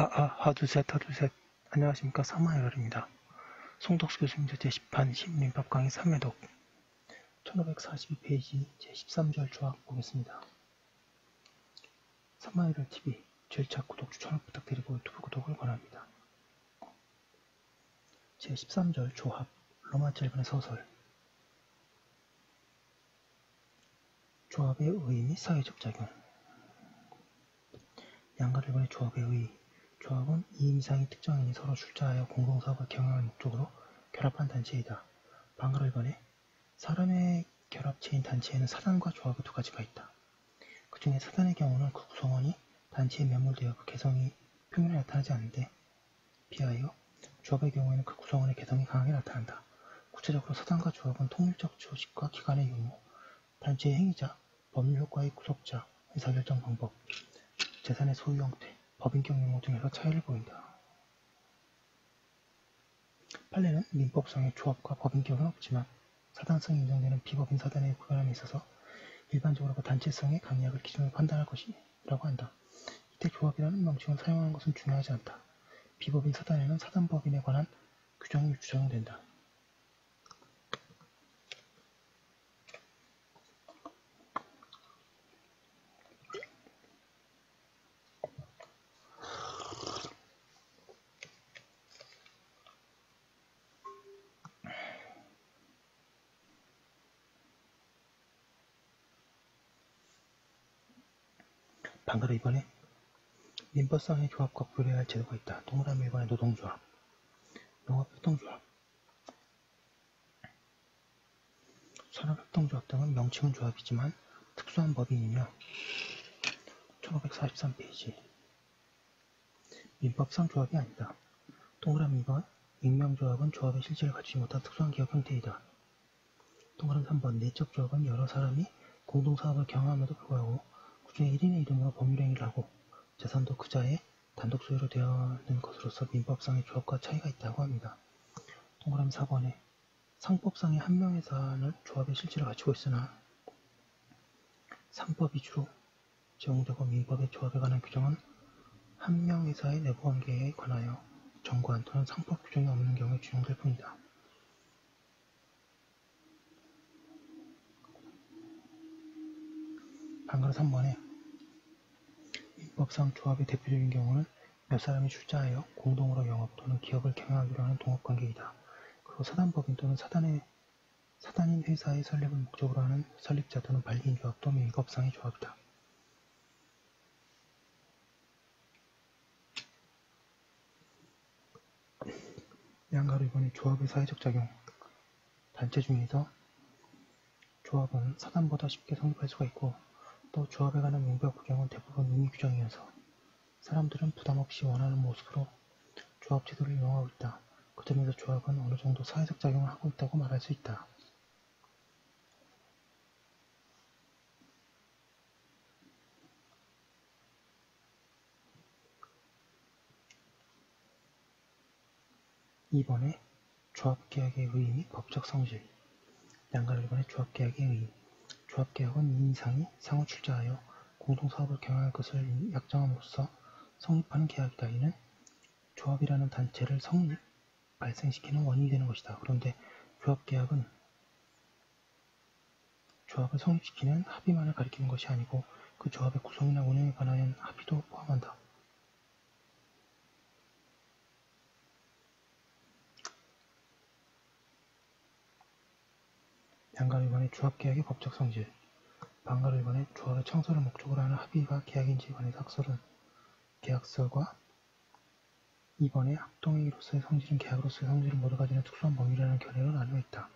아, 아, 하두셋, 하두셋. 안녕하십니까. 사마이얼입니다. 송덕수 교수님 제10판 신민법 강의 3회독 1542페이지 제13절 조합 보겠습니다. 사마이얼 TV 절차 구독 추천을 부탁드리고 유튜브 구독을 권합니다. 제13절 조합 로마 절반의 서설 조합의 및 사회적 작용 양가들과의 조합의 의의 조합은 2인 이상의 특정인이 서로 출자하여 공동사업을 경영할 목적으로 결합한 단체이다. 방가를 번에 사람의 결합체인 단체에는 사단과 조합의 두 가지가 있다. 그 중에 사단의 경우는 그 구성원이 단체에 매몰되어 그 개성이 표면에 나타나지 않는데 비하여 조합의 경우에는 그 구성원의 개성이 강하게 나타난다. 구체적으로 사단과 조합은 통일적 조직과 기관의 유무, 단체의 행위자, 법률 효과의 구속자, 의사결정 방법, 재산의 소유 형태, 법인격 용어 등에서 차이를 보인다. 판례는 민법상의 조합과 법인격은 없지만 사단성이 인정되는 비법인 사단의 구현함에 있어서 일반적으로 그 단체성의 강약을 기준으로 판단할 것이라고 한다. 이때 조합이라는 명칭을 사용하는 것은 중요하지 않다. 비법인 사단에는 사단법인에 관한 규정이 규정된다. 방가로 이번에 민법상의 조합과 구별해야 할 제도가 있다. 동그라미 1번의 노동조합, 농업협동조합, 산업협동조합 등은 명칭은 조합이지만 특수한 법인이며 1543페이지 민법상 조합이 아니다. 동그라미 2번 익명조합은 조합의 실질을 갖추지 못한 특수한 기업 형태이다. 동그라미 3번 내적 조합은 여러 사람이 공동사업을 경험함에도 불구하고 그중에 1인의 이름으로 법률행위를 하고 재산도 그자의 단독 소유로 되어있는 것으로서 민법상의 조합과 차이가 있다고 합니다. 동그라미 4번에 상법상의 한 명의 사안을 조합의 실질을 갖추고 있으나 상법 위주로 제공되고 민법의 조합에 관한 규정은 한 명의 사의 내부 관계에 관하여 정관 또는 상법 규정이 없는 경우에 준용될 뿐이다. 방금 3번에 민법상 조합의 대표적인 경우는 몇 사람이 출자하여 공동으로 영업 또는 기업을 경영하기로 하는 동업관계이다. 그리고 사단법인 또는 사단의 사단인 회사의 설립을 목적으로 하는 설립자 또는 발기인 조합도 민법상의 조합이다. 양가로 이번에 조합의 사회적 작용 단체 중에서 조합은 사단보다 쉽게 성립할 수가 있고 또 조합에 관한 명백 규정은 대부분 의미 규정이어서 사람들은 부담없이 원하는 모습으로 조합 제도를 이용하고 있다. 그 점에서 조합은 어느 정도 사회적 작용을 하고 있다고 말할 수 있다. 이번에 조합계약의 및 법적 성질 양가를 이번에 조합계약의 의의 조합계약은 2인 이상이 상호 출자하여 공동사업을 경영할 것을 약정함으로써 성립하는 계약이다. 이는 조합이라는 단체를 성립, 발생시키는 원인이 되는 것이다. 그런데 조합계약은 조합을 성립시키는 합의만을 가리키는 것이 아니고 그 조합의 구성이나 운영에 관한 합의도 포함한다. 양가위반의 조합계약의 법적 성질 방가위반의 조합의 청소를 목적으로 하는 합의가 계약인지에 관해서 학설은 계약설과 2번의 합동행위로서의 성질은 계약으로서의 성질을 모두 가지는 특수한 법률이라는 견해로 나누어 있다.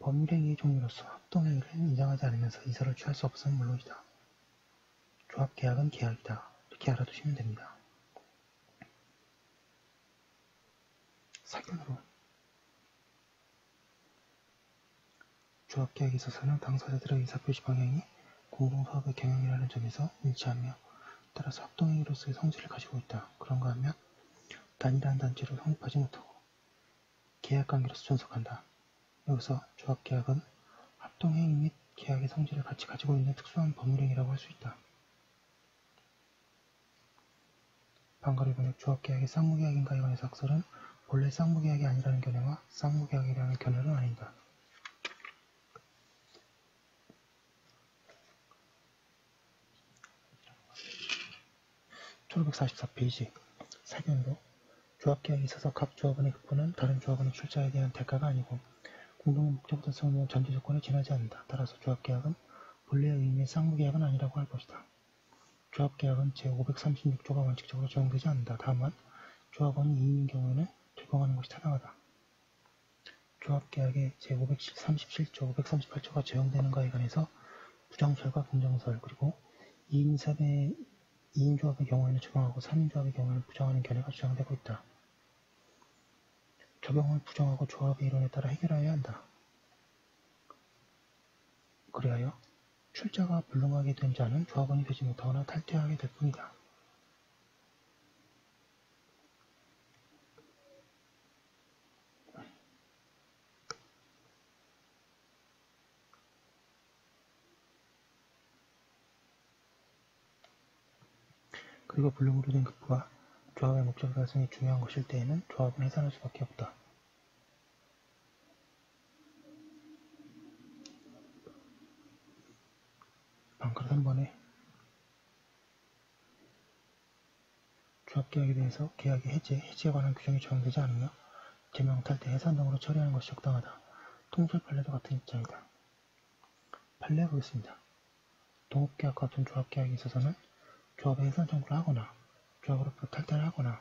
법률행위의 종류로서 합동행위를 인정하지 않으면서 이사를 취할 수 없음은 물론이다. 조합계약은 계약이다. 이렇게 알아두시면 됩니다. 사견으로 조합계약에 있어서는 당사자들의 의사표시 방향이 공동사업의 경영이라는 점에서 일치하며 따라서 합동행위로서의 성질을 가지고 있다. 그런가 하면 단일한 단체로 성립하지 못하고 계약관계로서 존속한다. 여기서 조합계약은 합동행위 및 계약의 성질을 같이 가지고 있는 특수한 법률행위라고 할 수 있다. 방가를 번에 조합계약이 쌍무계약인가에 관해서 학설은 본래 쌍무계약이 아니라는 견해와 쌍무계약이라는 견해는 아니다. 1544페이지 사견으로 조합계약에 있어서 각 조합원의 급부는 다른 조합원의 출자에 대한 대가가 아니고 공동의 목적 달성을 위한 전제 조건에 지나지 않는다. 따라서 조합계약은 본래의 의미의 쌍무계약은 아니라고 할 것이다. 조합계약은 제536조가 원칙적으로 적용되지 않는다. 다만 조합원이 2인인 경우에는 적용하는 것이 타당하다. 조합계약의 제537조, 538조가 적용되는가에 관해서 부정설과 긍정설 그리고 2인 3의 2인 조합의 경우에는 적용하고 3인 조합의 경우에는 부정하는 견해가 주장되고 있다. 적용을 부정하고 조합의 이론에 따라 해결하여야 한다. 그리하여 출자가 불능하게 된 자는 조합원이 되지 못하거나 탈퇴하게 될 뿐이다. 그리고 불능으로 된 급부가 조합의 목적 달성이 중요한 것일 때에는 조합은 해산할 수밖에 없다. 방크를 3번에 조합계약에 대해서 계약의 해제, 해지에 관한 규정이 적용되지 않으며 제명, 탈퇴, 해산 등으로 처리하는 것이 적당하다. 통솔 판례도 같은 입장이다. 판례 보겠습니다. 동업계약 같은 조합계약에 있어서는 조합의 해산 청구를 하거나 조합으로부터 탈퇴를 하거나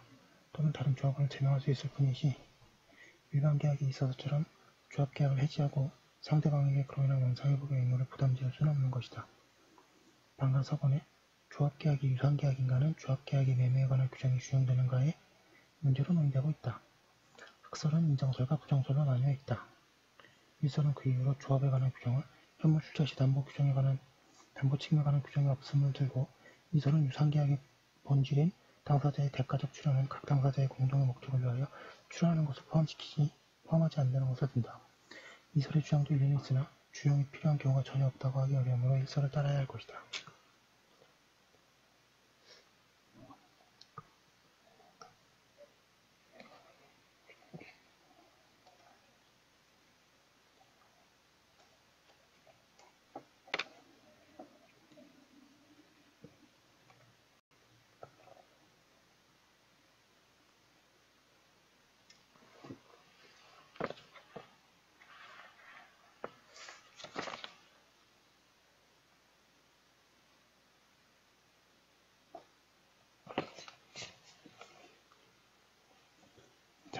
또는 다른 조합원을 제명할 수 있을 뿐이지 일반 계약에 있어서처럼 조합 계약을 해지하고 상대방에게 그로 인한 원상회복의 의무를 부담지을 수는 없는 것이다. 방금 서번에 조합 계약이 유상계약인가는 조합 계약의 매매에 관한 규정이 적용되는가에 문제로 논의되고 있다. 흑설은 인정설과 부정설로 나뉘어 있다. 일설은 그 이후로 조합에 관한 규정을 현물 출자 시 담보 규정에 관한 담보 책임에 관한 규정이 없음을 들고 이설은 유상계약의 본질인 당사자의 대가적 출연은 각 당사자의 공동의 목적을 위하여 출연하는 것을 포함시키지 포함하지 않는 것을 든다. 이설의 주장도 일리는 있으나 주용이 필요한 경우가 전혀 없다고 하기 어려우므로 일설을 따라야 할 것이다.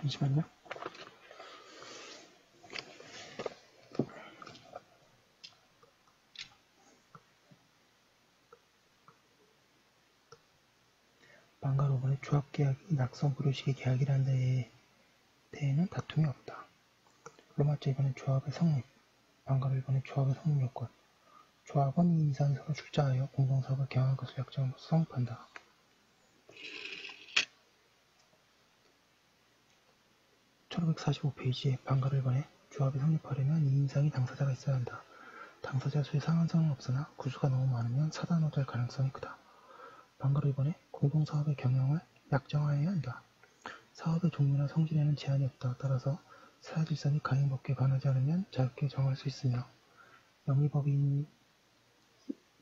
잠시만요. 방가로번의 조합계약이 낙성 불효식의 계약이라는 데에 대해는 다툼이 없다. 로마자 1번의 조합의 성립, 방가로 1번의 조합의 성립 요건, 조합은 이 이상이 서로 출자하여 공동사업을 경영할 것을 약정으로서 성립한다. 1545페이지에 방가를 번에 조합이 성립하려면 2인상이 당사자가 있어야 한다. 당사자 수의 상한선은 없으나 구수가 너무 많으면 사단으로 될 가능성이 크다. 방가를 번에 공동사업의 경영을 약정하여야 한다. 사업의 종류나 성질에는 제한이 없다. 따라서 사회질서이 가행법규에 관하지 않으면 자유롭게 정할 수 있으며 영리법인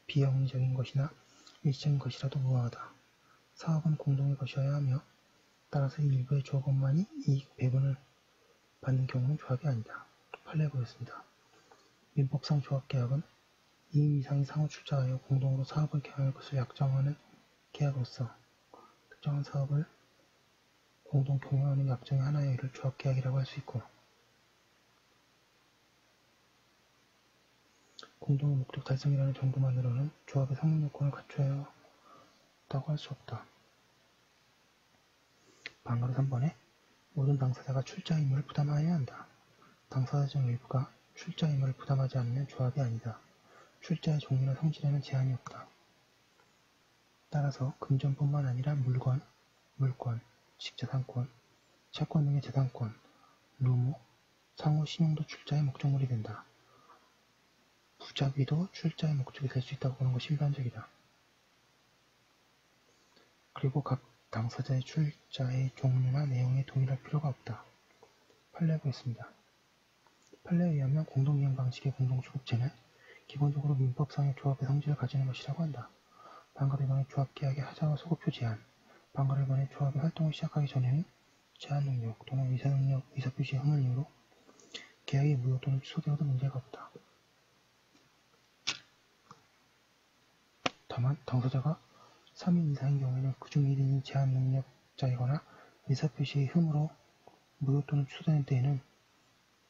비영리적인 것이나 일시적인 것이라도 무방하다. 사업은 공동의 것이어야 하며 따라서 일부의 조합원만이 이익 배분을 받는 경우는 조합이 아니다. 판례 보겠습니다. 민법상 조합계약은 2인 이상이 상호 출자하여 공동으로 사업을 경영할 것을 약정하는 계약으로서 특정한 사업을 공동 경영하는 약정의 하나의 일을 조합계약이라고 할 수 있고 공동의 목적 달성이라는 정도만으로는 조합의 성립 요건을 갖춰야 한다고 할 수 없다. 방으로 3번에 모든 당사자가 출자 의무를 부담하여야 한다. 당사자 중 일부가 출자 의무를 부담하지 않으면 조합이 아니다. 출자의 종류나 성질에는 제한이 없다. 따라서 금전뿐만 아니라 물건, 물권, 직재산권, 채권 등의 재산권, 루무, 상호 신용도 출자의 목적물이 된다. 부작위도 출자의 목적이 될 수 있다고 보는 것이 일반적이다. 그리고 각 당사자의 출자의 종류나 내용에 동일할 필요가 없다. 판례에 보겠습니다. 판례에 의하면 공동이행 방식의 공동주급체는 기본적으로 민법상의 조합의 성질을 가지는 것이라고 한다. 방가를 번해 조합계약의 하자와 소급표 제한, 방가를 번해 조합의 활동을 시작하기 전에는 제한 능력 또는 의사 능력, 의사 표시의 허물 이유로 계약이 무효 또는 취소되어도 문제가 없다. 다만 당사자가 3인 이상인 경우에는 그중 1인이 제한 능력자이거나 의사 표시의 흠으로 무효 또는 취소되는 때에는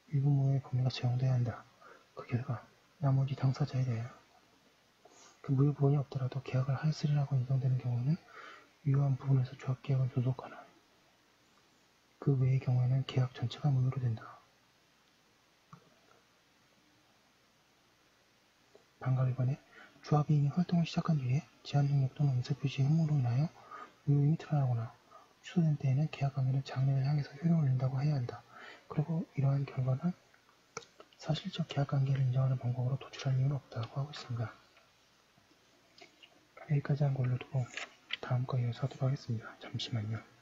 위부모의 범위가 적용돼야 한다. 그 결과 나머지 당사자에 대하여 그 무효 부분이 없더라도 계약을 하였으리라고 인정되는 경우에는 유효한 부분에서 조합계약을 존속하나 그 외의 경우에는 계약 전체가 무효로 된다. 반가 위반에 조합이 활동을 시작한 뒤에 제한 능력 또는 의사 표시 흠으로 인하여 무효임이 드러나거나 취소된 때에는 계약 관계는 장래를 향해서 효력을 낸다고 해야 한다. 그리고 이러한 결과는 사실적 계약 관계를 인정하는 방법으로 도출할 이유는 없다고 하고 있습니다. 여기까지 한 걸로 두고 다음 거 이어서 하도록 하겠습니다. 잠시만요.